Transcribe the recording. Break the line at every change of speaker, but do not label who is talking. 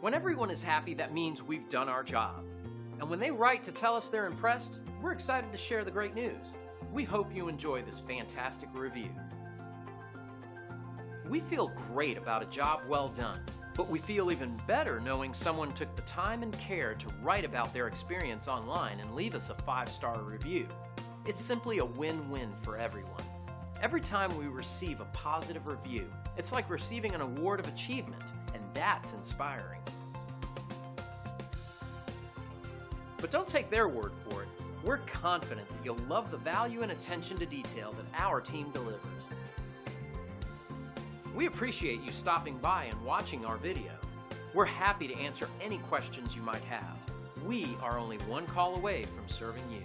When everyone is happy, that means we've done our job. And when they write to tell us they're impressed, we're excited to share the great news. We hope you enjoy this fantastic review. We feel great about a job well done, but we feel even better knowing someone took the time and care to write about their experience online and leave us a five star review. It's simply a win win for everyone. Every time we receive a positive review, it's like receiving an award of achievement, and that's inspiring. But don't take their word for it. We're confident that you'll love the value and attention to detail that our team delivers. We appreciate you stopping by and watching our video. We're happy to answer any questions you might have. We are only one call away from serving you.